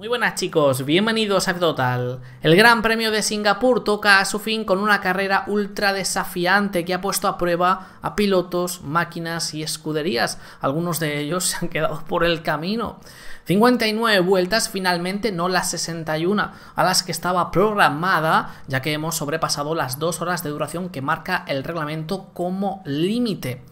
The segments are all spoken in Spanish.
Muy buenas chicos, bienvenidos a Total. El Gran Premio de Singapur toca a su fin con una carrera ultra desafiante que ha puesto a prueba a pilotos, máquinas y escuderías. Algunos de ellos se han quedado por el camino. 59 vueltas, finalmente no las 61 a las que estaba programada, ya que hemos sobrepasado las 2 horas de duración que marca el reglamento como límite.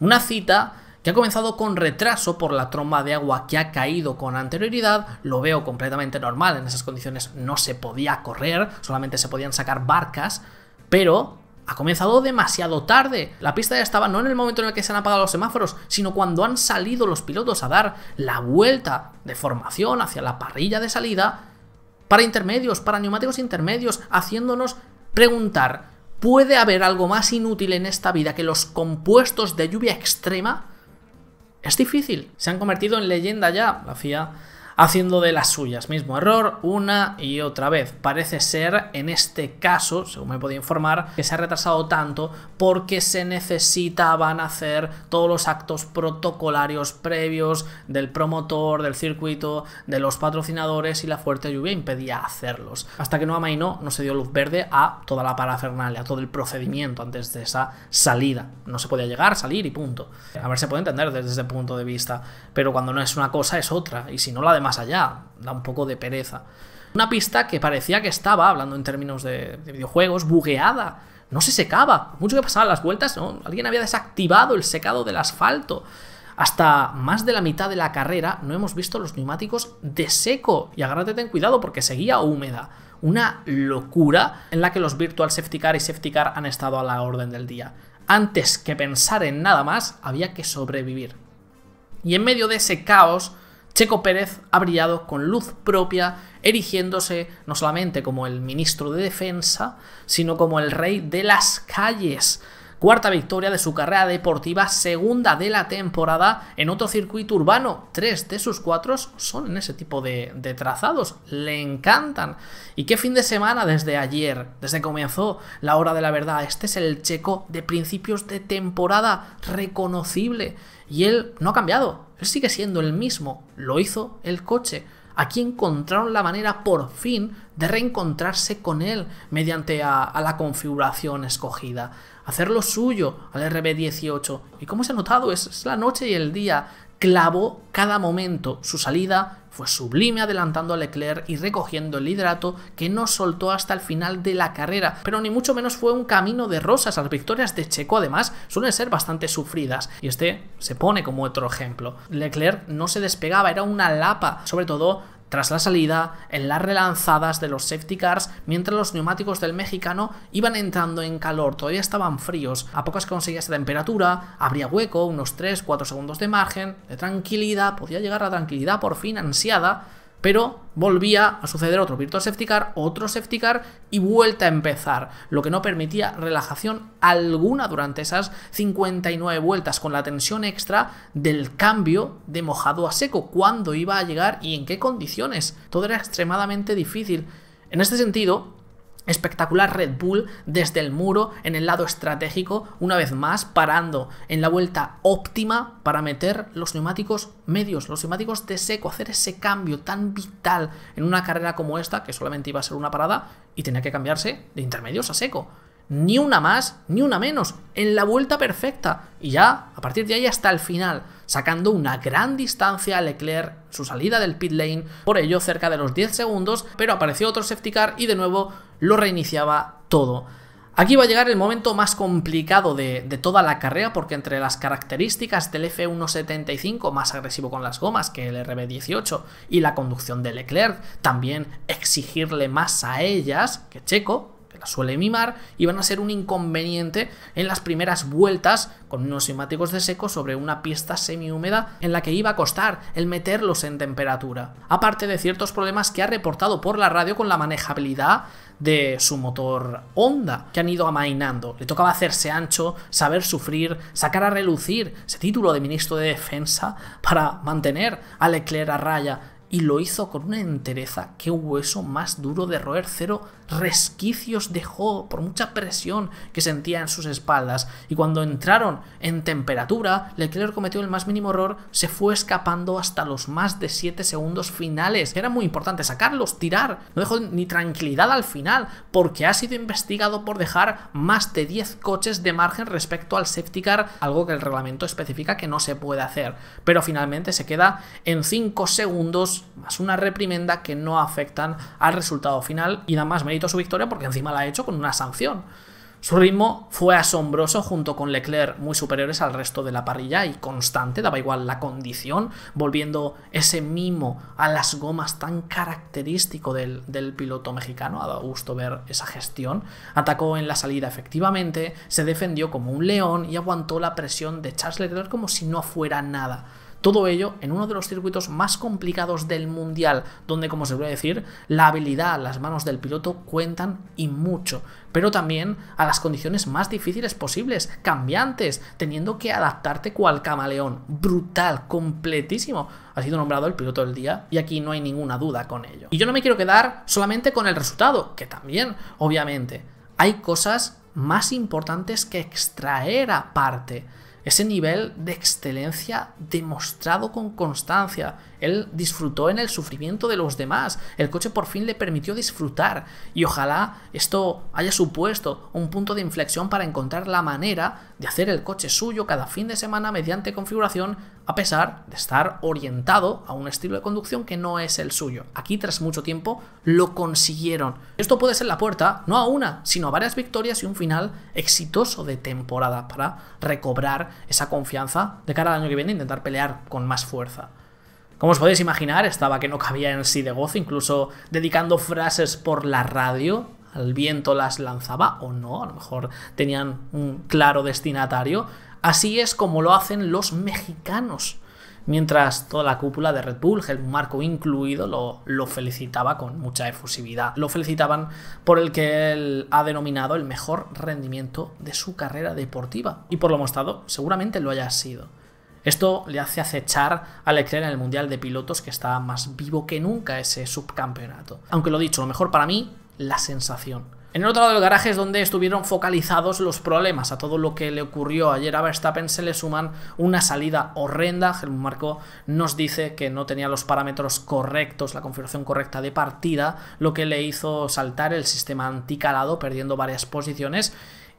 Una cita que ha comenzado con retraso por la tromba de agua que ha caído con anterioridad, lo veo completamente normal, en esas condiciones no se podía correr, solamente se podían sacar barcas, pero ha comenzado demasiado tarde. La pista ya estaba no en el momento en el que se han apagado los semáforos, sino cuando han salido los pilotos a dar la vuelta de formación hacia la parrilla de salida para intermedios, para neumáticos intermedios, haciéndonos preguntar, ¿puede haber algo más inútil en esta vida que los compuestos de lluvia extrema? Es difícil. Se han convertido en leyenda ya. La FIA haciendo de las suyas. Mismo error una y otra vez. Parece ser, en este caso, según me podía informar, que se ha retrasado tanto porque se necesitaban hacer todos los actos protocolarios previos del promotor, del circuito, de los patrocinadores y la fuerte lluvia impedía hacerlos. Hasta que no amainó, no se dio luz verde a toda la parafernalia, a todo el procedimiento antes de esa salida. No se podía llegar, salir y punto. A ver, se puede entender desde ese punto de vista, pero cuando no es una cosa es otra, y si no la demás más allá, da un poco de pereza. Una pista que parecía que estaba, hablando en términos de, videojuegos, bugueada. No se secaba. Mucho que pasaban las vueltas. Alguien había desactivado el secado del asfalto. Hasta más de la mitad de la carrera no hemos visto los neumáticos de seco. Y agárrate ten cuidado porque seguía húmeda. Una locura en la que los Virtual Safety Car y Safety Car han estado a la orden del día. Antes que pensar en nada más, había que sobrevivir. Y en medio de ese caos, Checo Pérez ha brillado con luz propia, erigiéndose no solamente como el ministro de Defensa, sino como el rey de las calles. Cuarta victoria de su carrera deportiva, segunda de la temporada en otro circuito urbano. Tres de sus cuatro son en ese tipo de, de, trazados. Le encantan. ¿Y qué fin de semana desde ayer? Desde que comenzó la hora de la verdad. Este es el checo de principios de temporada reconocible. Y él no ha cambiado. Él sigue siendo el mismo. Lo hizo el coche. Aquí encontraron la manera por fin de reencontrarse con él mediante a, la configuración escogida. Hacer lo suyo al RB18. ¿Y cómo se ha notado? es la noche y el día clavó cada momento. Su salida fue sublime adelantando a Leclerc y recogiendo el liderato que no soltó hasta el final de la carrera, pero ni mucho menos fue un camino de rosas. Las victorias de Checo además suelen ser bastante sufridas y este se pone como otro ejemplo. Leclerc no se despegaba, era una lapa, sobre todo tras la salida, en las relanzadas de los safety cars, mientras los neumáticos del mexicano iban entrando en calor, todavía estaban fríos, a pocas conseguía esa temperatura, habría hueco, unos 3-4 segundos de margen, de tranquilidad, podía llegar la tranquilidad por fin ansiada, pero volvía a suceder otro Virtual Safety Car, otro Safety Car y vuelta a empezar, lo que no permitía relajación alguna durante esas 59 vueltas con la tensión extra del cambio de mojado a seco, cuándo iba a llegar y en qué condiciones. Todo era extremadamente difícil. En este sentido, Espectacular Red Bull desde el muro en el lado estratégico, una vez más parando en la vuelta óptima para meter los neumáticos medios, los neumáticos de seco, hacer ese cambio tan vital en una carrera como esta, que solamente iba a ser una parada y tenía que cambiarse de intermedios a seco ni una más, ni una menos, en la vuelta perfecta. Y ya, a partir de ahí hasta el final, sacando una gran distancia a Leclerc, su salida del pit lane, por ello cerca de los 10 segundos, pero apareció otro safety car y de nuevo lo reiniciaba todo. Aquí va a llegar el momento más complicado de, toda la carrera porque entre las características del F175 más agresivo con las gomas que el RB18 y la conducción de Leclerc, también exigirle más a ellas que Checo, suele mimar, iban a ser un inconveniente en las primeras vueltas con unos neumáticos de seco sobre una pista semi-húmeda en la que iba a costar el meterlos en temperatura. Aparte de ciertos problemas que ha reportado por la radio con la manejabilidad de su motor Honda, que han ido amainando. Le tocaba hacerse ancho, saber sufrir, sacar a relucir ese título de ministro de defensa para mantener a Leclerc a raya y lo hizo con una entereza, qué hueso más duro de roer, cero resquicios dejó por mucha presión que sentía en sus espaldas. Y cuando entraron en temperatura, Leclerc cometió el más mínimo error, se fue escapando hasta los más de 7 segundos finales. Era muy importante sacarlos, tirar, no dejó ni tranquilidad al final, porque ha sido investigado por dejar más de 10 coches de margen respecto al safety car, algo que el reglamento especifica que no se puede hacer, pero finalmente se queda en 5 segundos más una reprimenda que no afectan al resultado final y da más mérito a su victoria porque encima la ha hecho con una sanción. Su ritmo fue asombroso junto con Leclerc muy superiores al resto de la parrilla y constante, daba igual la condición, volviendo ese mimo a las gomas tan característico del, del, piloto mexicano. Ha dado gusto ver esa gestión. Atacó en la salida efectivamente, se defendió como un león y aguantó la presión de Charles Leclerc como si no fuera nada. Todo ello en uno de los circuitos más complicados del mundial, donde, como se suele decir, la habilidad, las manos del piloto cuentan y mucho, pero también a las condiciones más difíciles posibles, cambiantes, teniendo que adaptarte cual camaleón. Brutal, completísimo. Ha sido nombrado el piloto del día y aquí no hay ninguna duda con ello. Y yo no me quiero quedar solamente con el resultado, que también, obviamente, hay cosas más importantes que extraer aparte ese nivel de excelencia demostrado con constancia. Él disfrutó en el sufrimiento de los demás. El coche por fin le permitió disfrutar. Y ojalá esto haya supuesto un punto de inflexión para encontrar la manera de hacer el coche suyo cada fin de semana mediante configuración, a pesar de estar orientado a un estilo de conducción que no es el suyo. Aquí, tras mucho tiempo, lo consiguieron. Esto puede ser la puerta, no a una, sino a varias victorias y un final exitoso de temporada para recobrar esa confianza de cara al año que viene e intentar pelear con más fuerza. Como os podéis imaginar, estaba que no cabía en sí de gozo, incluso dedicando frases por la radio, al viento las lanzaba o no, a lo mejor tenían un claro destinatario. Así es como lo hacen los mexicanos. Mientras toda la cúpula de Red Bull, Helmut Marco incluido, lo, lo, felicitaba con mucha efusividad. Lo felicitaban por el que él ha denominado el mejor rendimiento de su carrera deportiva. Y por lo mostrado, seguramente lo haya sido. Esto le hace acechar a Leclerc en el Mundial de Pilotos que está más vivo que nunca ese subcampeonato. Aunque lo dicho, lo mejor para mí, la sensación. En el otro lado del garaje es donde estuvieron focalizados los problemas. A todo lo que le ocurrió ayer a Verstappen se le suman una salida horrenda. Helmut Marco nos dice que no tenía los parámetros correctos, la configuración correcta de partida, lo que le hizo saltar el sistema anticalado, perdiendo varias posiciones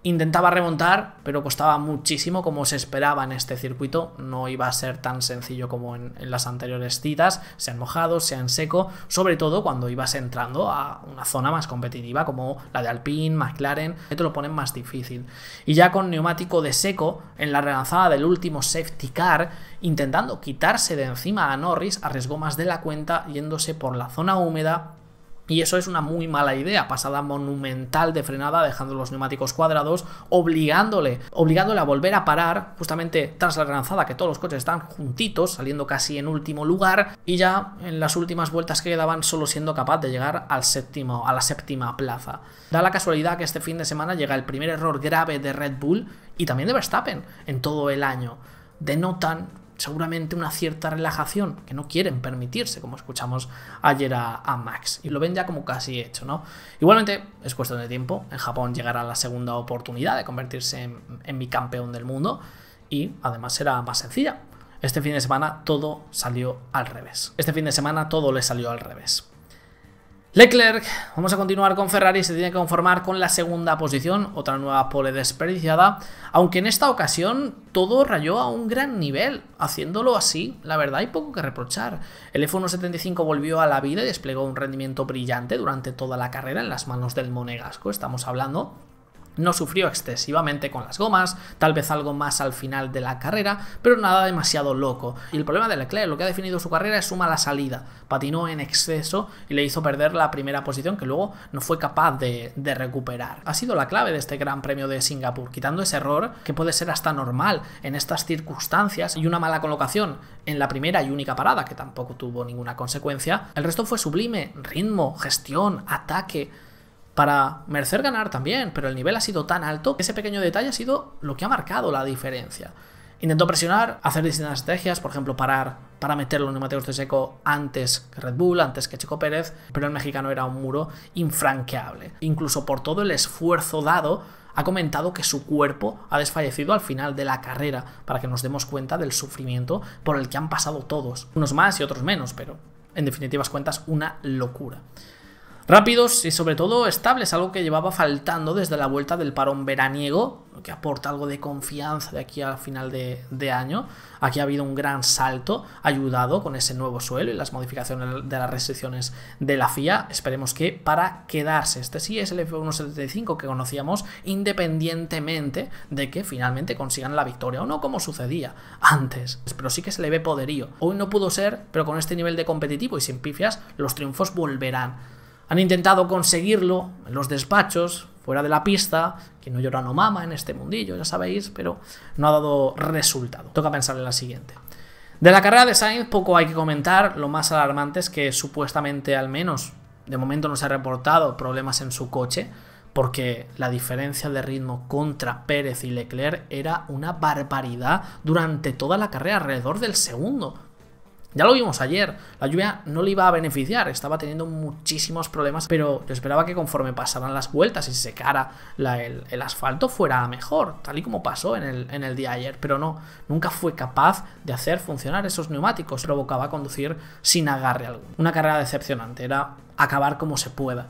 Intentaba remontar, pero costaba muchísimo como se esperaba en este circuito. No iba a ser tan sencillo como en, las anteriores citas, sean mojados, sean seco, sobre todo cuando ibas entrando a una zona más competitiva como la de Alpine, McLaren, que te lo ponen más difícil. Y ya con neumático de seco, en la relanzada del último safety car, intentando quitarse de encima a Norris, arriesgó más de la cuenta yéndose por la zona húmeda y eso es una muy mala idea, pasada monumental de frenada, dejando los neumáticos cuadrados, obligándole, obligándole a volver a parar, justamente tras la relanzada, que todos los coches están juntitos, saliendo casi en último lugar, y ya en las últimas vueltas que quedaban, solo siendo capaz de llegar al séptimo, a la séptima plaza. Da la casualidad que este fin de semana llega el primer error grave de Red Bull y también de Verstappen en todo el año. Denotan seguramente una cierta relajación que no quieren permitirse, como escuchamos ayer a, Max. Y lo ven ya como casi hecho, ¿no? Igualmente, es cuestión de tiempo. En Japón llegará la segunda oportunidad de convertirse en, en bicampeón del mundo y además será más sencilla. Este fin de semana todo salió al revés. Este fin de semana todo le salió al revés. Leclerc, vamos a continuar con Ferrari, se tiene que conformar con la segunda posición, otra nueva pole desperdiciada, aunque en esta ocasión todo rayó a un gran nivel, haciéndolo así, la verdad hay poco que reprochar. El F175 volvió a la vida y desplegó un rendimiento brillante durante toda la carrera en las manos del Monegasco, estamos hablando no sufrió excesivamente con las gomas, tal vez algo más al final de la carrera, pero nada demasiado loco. Y el problema de Leclerc, lo que ha definido su carrera es su mala salida. Patinó en exceso y le hizo perder la primera posición que luego no fue capaz de, de recuperar. Ha sido la clave de este Gran Premio de Singapur, quitando ese error que puede ser hasta normal en estas circunstancias y una mala colocación en la primera y única parada, que tampoco tuvo ninguna consecuencia. El resto fue sublime, ritmo, gestión, ataque para merecer ganar también, pero el nivel ha sido tan alto que ese pequeño detalle ha sido lo que ha marcado la diferencia. Intentó presionar, hacer distintas estrategias, por ejemplo, parar para meter los neumáticos de seco antes que Red Bull, antes que Checo Pérez, pero el mexicano era un muro infranqueable. Incluso por todo el esfuerzo dado, ha comentado que su cuerpo ha desfallecido al final de la carrera, para que nos demos cuenta del sufrimiento por el que han pasado todos, unos más y otros menos, pero en definitivas cuentas una locura. Rápidos y sobre todo estables, algo que llevaba faltando desde la vuelta del parón veraniego, que aporta algo de confianza de aquí al final de, año. Aquí ha habido un gran salto ayudado con ese nuevo suelo y las modificaciones de las restricciones de la FIA. Esperemos que para quedarse. Este sí es el F175 que conocíamos independientemente de que finalmente consigan la victoria o no como sucedía antes. Pero sí que se le ve poderío. Hoy no pudo ser, pero con este nivel de competitivo y sin pifias, los triunfos volverán. Han intentado conseguirlo en los despachos, fuera de la pista, que no llora no mama en este mundillo, ya sabéis, pero no ha dado resultado. Toca pensar en la siguiente. De la carrera de Sainz poco hay que comentar, lo más alarmante es que supuestamente al menos de momento no se ha reportado problemas en su coche, porque la diferencia de ritmo contra Pérez y Leclerc era una barbaridad durante toda la carrera, alrededor del segundo. Ya lo vimos ayer, la lluvia no le iba a beneficiar, estaba teniendo muchísimos problemas, pero yo esperaba que conforme pasaran las vueltas y se secara el, asfalto fuera mejor, tal y como pasó en el, día ayer, pero no, nunca fue capaz de hacer funcionar esos neumáticos, provocaba conducir sin agarre alguno. Una carrera decepcionante, era acabar como se pueda.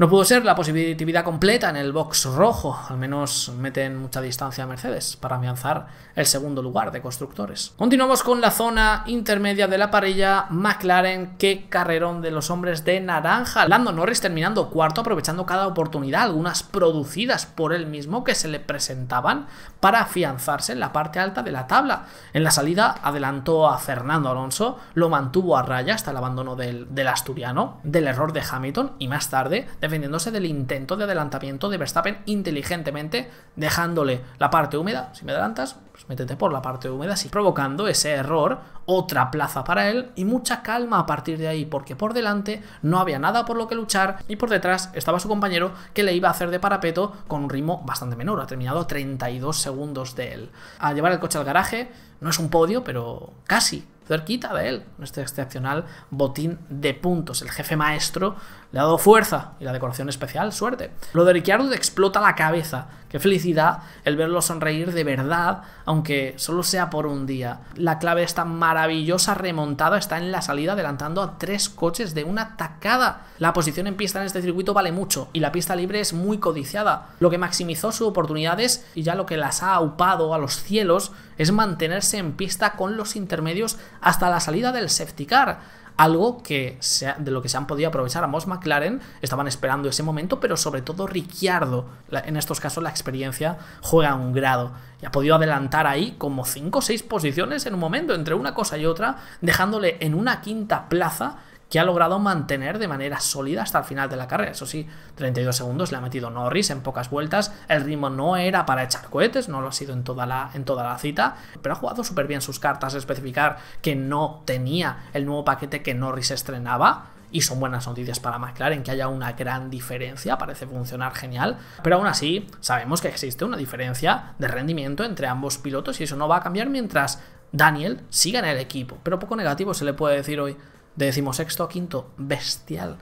No pudo ser la positividad completa en el box rojo, al menos meten mucha distancia a Mercedes para afianzar el segundo lugar de constructores. Continuamos con la zona intermedia de la parrilla McLaren, qué carrerón de los hombres de naranja. Lando Norris terminando cuarto, aprovechando cada oportunidad, algunas producidas por él mismo que se le presentaban para afianzarse en la parte alta de la tabla. En la salida adelantó a Fernando Alonso, lo mantuvo a raya hasta el abandono del, del asturiano, del error de Hamilton y más tarde de defendiéndose del intento de adelantamiento de Verstappen inteligentemente, dejándole la parte húmeda. Si me adelantas, pues métete por la parte húmeda, así provocando ese error, otra plaza para él y mucha calma a partir de ahí, porque por delante no había nada por lo que luchar y por detrás estaba su compañero que le iba a hacer de parapeto con un ritmo bastante menor, ha terminado a 32 segundos de él. A llevar el coche al garaje no es un podio, pero casi cerquita de él, este excepcional botín de puntos. El jefe maestro le ha dado fuerza y la decoración especial, suerte. Lo de Ricciardo explota la cabeza. Qué felicidad el verlo sonreír de verdad, aunque solo sea por un día. La clave de esta maravillosa remontada está en la salida, adelantando a tres coches de una tacada. La posición en pista en este circuito vale mucho y la pista libre es muy codiciada, lo que maximizó sus oportunidades y ya lo que las ha aupado a los cielos es mantenerse en pista con los intermedios hasta la salida del safety car algo que de lo que se han podido aprovechar. A Moss McLaren, estaban esperando ese momento, pero sobre todo Ricciardo, en estos casos la experiencia juega un grado y ha podido adelantar ahí como 5 o 6 posiciones en un momento, entre una cosa y otra, dejándole en una quinta plaza que ha logrado mantener de manera sólida hasta el final de la carrera. Eso sí, 32 segundos le ha metido Norris en pocas vueltas. El ritmo no era para echar cohetes, no lo ha sido en toda la, en toda la cita, pero ha jugado súper bien sus cartas, especificar que no tenía el nuevo paquete que Norris estrenaba. Y son buenas noticias para McLaren que haya una gran diferencia, parece funcionar genial, pero aún así sabemos que existe una diferencia de rendimiento entre ambos pilotos y eso no va a cambiar mientras Daniel siga en el equipo. Pero poco negativo se le puede decir hoy de decimosexto a quinto, bestial.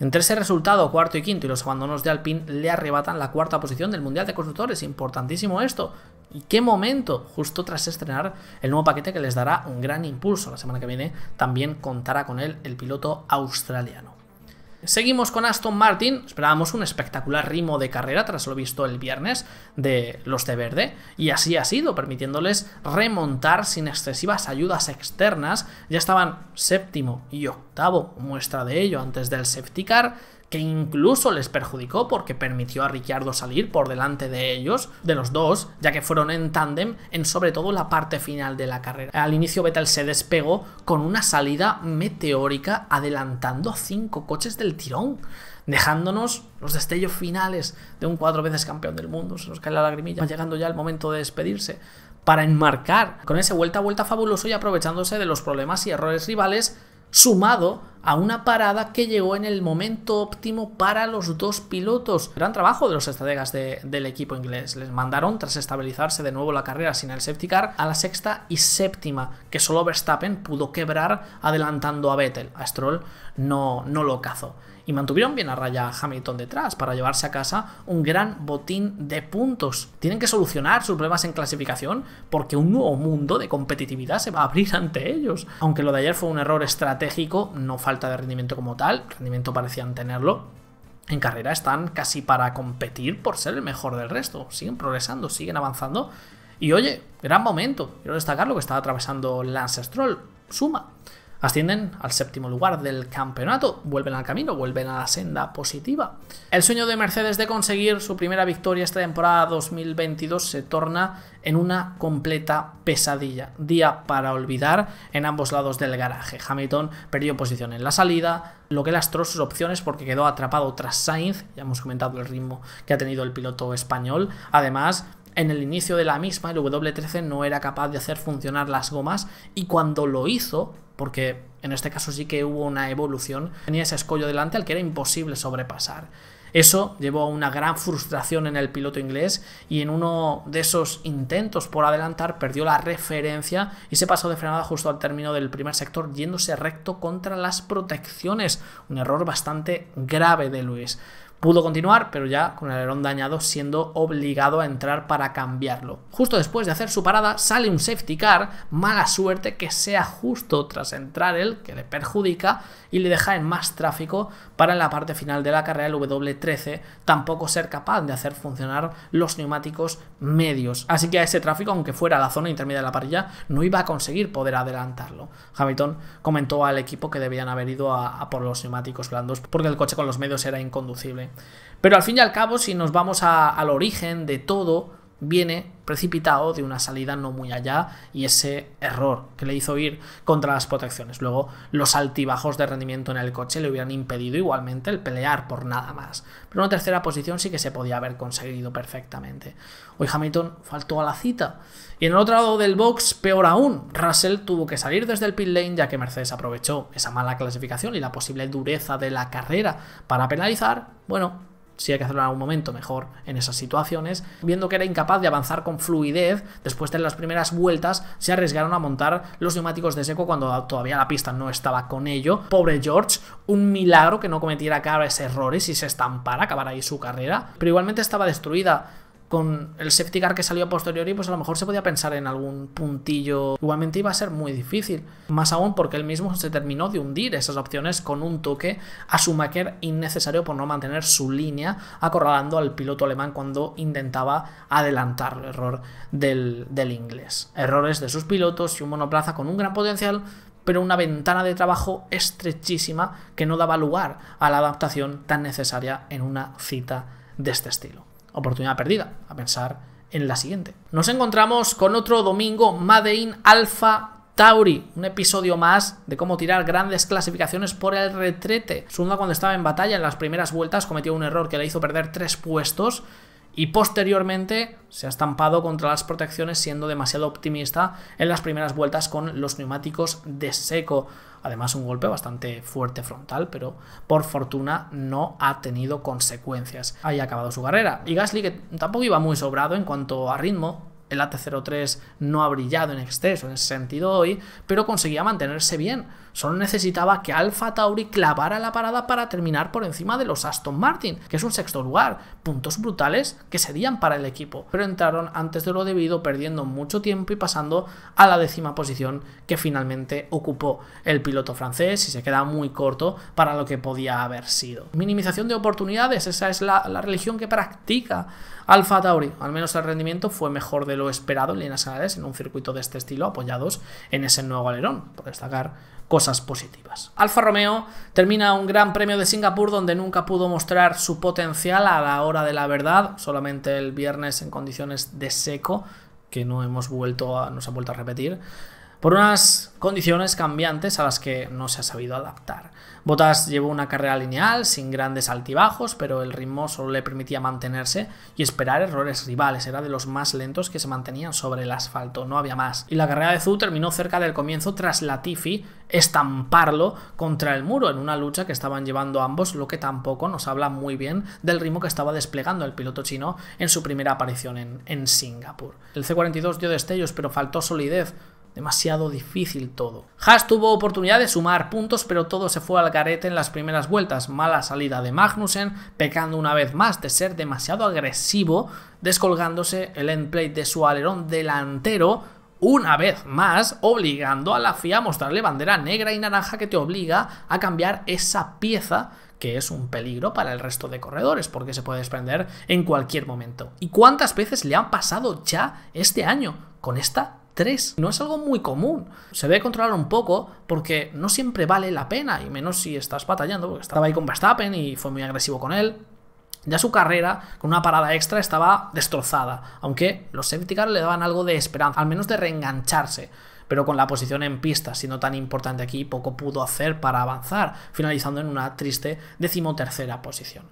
Entre ese resultado, cuarto y quinto, y los abandonos de Alpine le arrebatan la cuarta posición del Mundial de Constructores. Importantísimo esto. ¿Y qué momento? Justo tras estrenar el nuevo paquete que les dará un gran impulso. La semana que viene también contará con él el piloto australiano. Seguimos con Aston Martin, esperábamos un espectacular ritmo de carrera tras lo visto el viernes de los de verde, y así ha sido, permitiéndoles remontar sin excesivas ayudas externas, ya estaban séptimo y octavo, muestra de ello antes del safety car, que incluso les perjudicó porque permitió a Ricciardo salir por delante de ellos, de los dos, ya que fueron en tándem en sobre todo la parte final de la carrera. Al inicio Vettel se despegó con una salida meteórica adelantando a cinco coches del tirón dejándonos los destellos finales de un cuatro veces campeón del mundo. Se nos cae la lagrimilla, llegando ya el momento de despedirse. Para enmarcar con ese vuelta a vuelta fabuloso y aprovechándose de los problemas y errores rivales, sumado a una parada que llegó en el momento óptimo para los dos pilotos. Gran trabajo de los estrategas del equipo inglés. Les mandaron, tras estabilizarse de nuevo la carrera sin el safety car, a la sexta y séptima, que solo Verstappen pudo quebrar adelantando a Vettel. A Stroll no, no lo cazó y mantuvieron bien a raya Hamilton detrás para llevarse a casa un gran botín de puntos. Tienen que solucionar sus problemas en clasificación porque un nuevo mundo de competitividad se va a abrir ante ellos. Aunque lo de ayer fue un error estratégico, no falta de rendimiento como tal, rendimiento parecían tenerlo. En carrera están casi para competir por ser el mejor del resto. Siguen progresando, siguen avanzando. Y oye, gran momento. Quiero destacar lo que estaba atravesando Lance Stroll. Suma. Ascienden al séptimo lugar del campeonato, vuelven al camino, vuelven a la senda positiva. El sueño de Mercedes de conseguir su primera victoria esta temporada 2022 se torna en una completa pesadilla. Día para olvidar en ambos lados del garaje. Hamilton perdió posición en la salida, lo que lastró sus opciones porque quedó atrapado tras Sainz, ya hemos comentado el ritmo que ha tenido el piloto español. Además, en el inicio de la misma, el W13 no era capaz de hacer funcionar las gomas y cuando lo hizo, porque en este caso sí que hubo una evolución, tenía ese escollo delante al que era imposible sobrepasar. Eso llevó a una gran frustración en el piloto inglés y en uno de esos intentos por adelantar perdió la referencia y se pasó de frenada justo al término del primer sector yéndose recto contra las protecciones. Un error bastante grave de Luis. Pudo continuar, pero ya con el alerón dañado, siendo obligado a entrar para cambiarlo. Justo después de hacer su parada, sale un safety car, mala suerte que sea justo tras entrar él, que le perjudica y le deja en más tráfico para en la parte final de la carrera el W13 tampoco ser capaz de hacer funcionar los neumáticos medios. Así que a ese tráfico, aunque fuera la zona intermedia de la parrilla, no iba a conseguir poder adelantarlo. Hamilton comentó al equipo que debían haber ido a, a por los neumáticos blandos porque el coche con los medios era inconducible. Pero al fin y al cabo, si nos vamos al origen de todo, viene precipitado de una salida no muy allá y ese error que le hizo ir contra las protecciones. Luego, los altibajos de rendimiento en el coche le hubieran impedido igualmente el pelear por nada más. Pero una tercera posición sí que se podía haber conseguido perfectamente. Hoy Hamilton faltó a la cita. Y en el otro lado del box, peor aún, Russell tuvo que salir desde el pit lane ya que Mercedes aprovechó esa mala clasificación y la posible dureza de la carrera para penalizar. Bueno, si hay que hacerlo en algún momento, mejor en esas situaciones. Viendo que era incapaz de avanzar con fluidez, después de las primeras vueltas se arriesgaron a montar los neumáticos de seco cuando todavía la pista no estaba con ello. Pobre George, un milagro que no cometiera graves errores y se estampara, acabara ahí su carrera, pero igualmente estaba destruida con el safety car que salió a posteriori, pues a lo mejor se podía pensar en algún puntillo. Igualmente iba a ser muy difícil. Más aún porque él mismo se terminó de hundir esas opciones con un toque a Schumacher innecesario por no mantener su línea, acorralando al piloto alemán cuando intentaba adelantar el error del inglés. Errores de sus pilotos y un monoplaza con un gran potencial, pero una ventana de trabajo estrechísima que no daba lugar a la adaptación tan necesaria en una cita de este estilo oportunidad perdida, a pensar en la siguiente. Nos encontramos con otro domingo Made in Alpha Tauri, un episodio más de cómo tirar grandes clasificaciones por el retrete. Sunda cuando estaba en batalla en las primeras vueltas cometió un error que le hizo perder tres puestos y posteriormente se ha estampado contra las protecciones siendo demasiado optimista en las primeras vueltas con los neumáticos de seco. Además un golpe bastante fuerte frontal, pero por fortuna no ha tenido consecuencias. Ahí ha acabado su carrera. Y Gasly, que tampoco iba muy sobrado en cuanto a ritmo, el AT03 no ha brillado en exceso en ese sentido hoy, pero conseguía mantenerse bien. Solo necesitaba que Alfa Tauri clavara la parada para terminar por encima de los Aston Martin, que es un sexto lugar. Puntos brutales que serían para el equipo, pero entraron antes de lo debido, perdiendo mucho tiempo y pasando a la décima posición que finalmente ocupó el piloto francés y se queda muy corto para lo que podía haber sido. Minimización de oportunidades, esa es la, religión que practica Alfa Tauri. Al menos el rendimiento fue mejor de lo esperado en líneas generales en un circuito de este estilo, apoyados en ese nuevo alerón, por destacar cosas positivas. Alfa Romeo termina un gran premio de Singapur donde nunca pudo mostrar su potencial a la hora de la verdad, solamente el viernes en condiciones de seco, que no hemos vuelto a, nos ha vuelto a repetir. por unas condiciones cambiantes a las que no se ha sabido adaptar. Bottas llevó una carrera lineal, sin grandes altibajos, pero el ritmo solo le permitía mantenerse y esperar errores rivales. Era de los más lentos que se mantenían sobre el asfalto, no había más. Y la carrera de Zhu terminó cerca del comienzo tras Latifi estamparlo contra el muro en una lucha que estaban llevando ambos, lo que tampoco nos habla muy bien del ritmo que estaba desplegando el piloto chino en su primera aparición en, en Singapur. El C-42 dio destellos, pero faltó solidez demasiado difícil todo. Haas tuvo oportunidad de sumar puntos, pero todo se fue al garete en las primeras vueltas. Mala salida de Magnussen, pecando una vez más de ser demasiado agresivo, descolgándose el endplate de su alerón delantero, una vez más, obligando a la FIA a mostrarle bandera negra y naranja que te obliga a cambiar esa pieza que es un peligro para el resto de corredores, porque se puede desprender en cualquier momento. ¿Y cuántas veces le han pasado ya este año con esta 3. No es algo muy común. Se debe controlar un poco porque no siempre vale la pena, y menos si estás batallando, porque estaba ahí con Verstappen y fue muy agresivo con él. Ya su carrera, con una parada extra, estaba destrozada, aunque los safety le daban algo de esperanza, al menos de reengancharse. Pero con la posición en pista, siendo tan importante aquí, poco pudo hacer para avanzar, finalizando en una triste decimotercera posición.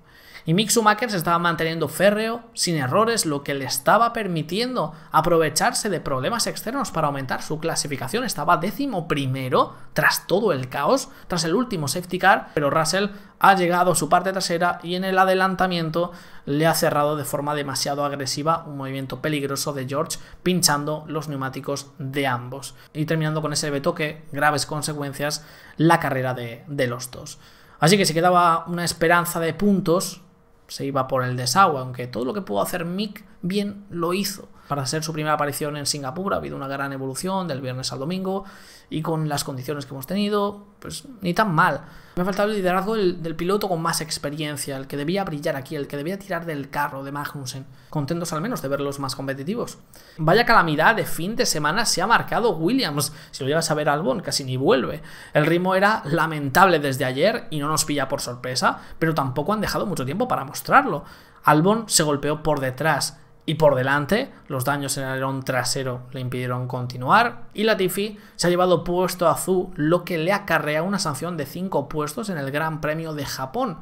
Y Mick Schumacher se estaba manteniendo férreo, sin errores, lo que le estaba permitiendo aprovecharse de problemas externos para aumentar su clasificación. Estaba décimo primero tras todo el caos, tras el último safety car, pero Russell ha llegado a su parte trasera y en el adelantamiento le ha cerrado de forma demasiado agresiva un movimiento peligroso de George pinchando los neumáticos de ambos y terminando con ese betoque, graves consecuencias, la carrera de, de los dos. Así que se quedaba una esperanza de puntos se iba por el desagüe, aunque todo lo que pudo hacer Mick bien lo hizo. Para ser su primera aparición en Singapur ha habido una gran evolución del viernes al domingo y con las condiciones que hemos tenido, pues ni tan mal. Me ha faltado el liderazgo del, piloto con más experiencia, el que debía brillar aquí, el que debía tirar del carro de Magnussen. Contentos al menos de verlos más competitivos. Vaya calamidad de fin de semana se ha marcado Williams. Si lo llevas a ver Albon, casi ni vuelve. El ritmo era lamentable desde ayer y no nos pilla por sorpresa, pero tampoco han dejado mucho tiempo para mostrarlo. Albon se golpeó por detrás y por delante, los daños en el alerón trasero le impidieron continuar y Latifi se ha llevado puesto azul, lo que le acarrea una sanción de 5 puestos en el Gran Premio de Japón.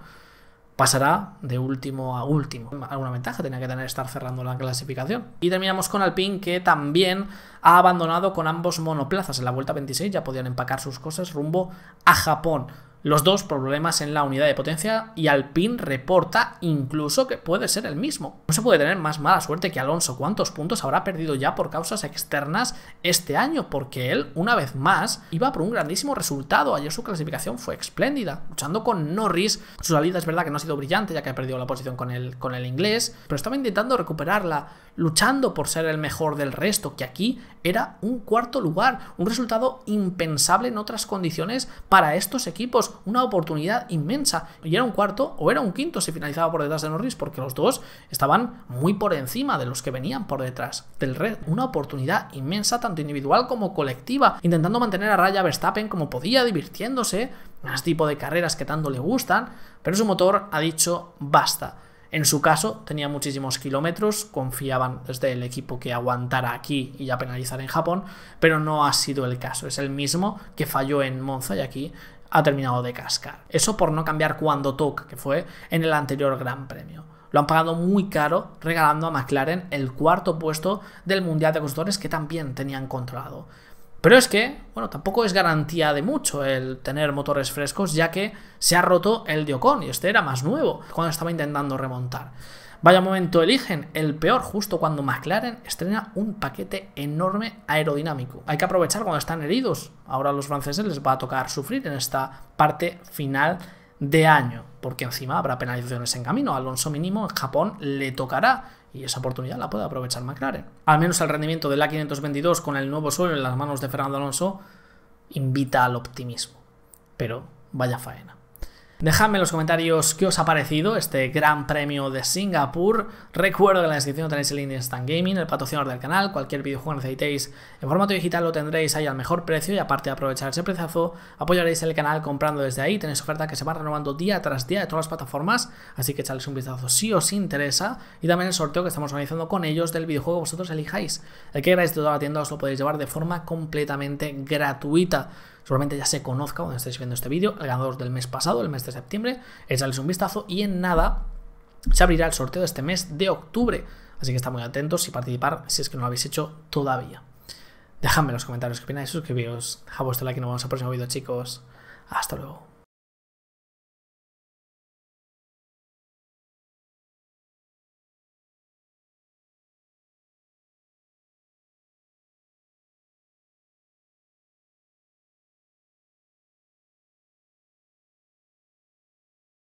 Pasará de último a último. Alguna ventaja tenía que tener estar cerrando la clasificación. Y terminamos con Alpine, que también ha abandonado con ambos monoplazas en la vuelta 26. Ya podían empacar sus cosas rumbo a Japón. Los dos problemas en la unidad de potencia y Alpine reporta incluso que puede ser el mismo. No se puede tener más mala suerte que Alonso. ¿Cuántos puntos habrá perdido ya por causas externas este año? Porque él, una vez más, iba por un grandísimo resultado. Ayer su clasificación fue espléndida, luchando con Norris. Su salida es verdad que no ha sido brillante, ya que ha perdido la posición con el, con el inglés, pero estaba intentando recuperarla, luchando por ser el mejor del resto, que aquí era un cuarto lugar, un resultado impensable en otras condiciones para estos equipos una oportunidad inmensa. Y era un cuarto o era un quinto si finalizaba por detrás de Norris, porque los dos estaban muy por encima de los que venían por detrás del Red. Una oportunidad inmensa, tanto individual como colectiva, intentando mantener a raya Verstappen como podía, divirtiéndose, este tipo de carreras que tanto le gustan, pero su motor ha dicho basta. En su caso, tenía muchísimos kilómetros, confiaban desde el equipo que aguantara aquí y ya penalizar en Japón, pero no ha sido el caso. Es el mismo que falló en Monza y aquí ha terminado de cascar. Eso por no cambiar cuando toca, que fue en el anterior Gran Premio. Lo han pagado muy caro regalando a McLaren el cuarto puesto del Mundial de Constructores que también tenían controlado. Pero es que, bueno, tampoco es garantía de mucho el tener motores frescos, ya que se ha roto el de Ocon y este era más nuevo cuando estaba intentando remontar. Vaya momento eligen, el peor justo cuando McLaren estrena un paquete enorme aerodinámico. Hay que aprovechar cuando están heridos. Ahora a los franceses les va a tocar sufrir en esta parte final de año, porque encima habrá penalizaciones en camino. Alonso mínimo en Japón le tocará y esa oportunidad la puede aprovechar McLaren. Al menos el rendimiento del A522 con el nuevo suelo en las manos de Fernando Alonso invita al optimismo. Pero vaya faena. Dejadme en los comentarios qué os ha parecido este gran premio de Singapur. Recuerdo que en la descripción tenéis el link de Instant Gaming, el patrocinador del canal. Cualquier videojuego que necesitéis en formato digital lo tendréis ahí al mejor precio y aparte de aprovechar ese precio, apoyaréis el canal comprando desde ahí. Tenéis oferta que se va renovando día tras día de todas las plataformas, así que echarles un vistazo si os interesa. Y también el sorteo que estamos organizando con ellos del videojuego que vosotros elijáis. El que queráis de toda la tienda os lo podéis llevar de forma completamente gratuita seguramente ya se conozca cuando estéis viendo este vídeo, el ganador del mes pasado, el mes de septiembre, echarles un vistazo y en nada se abrirá el sorteo de este mes de octubre. Así que estad muy atentos y participar si es que no lo habéis hecho todavía. Dejadme en los comentarios qué opináis, suscribíos, dejad vuestro like y nos vemos en el próximo vídeo chicos. Hasta luego.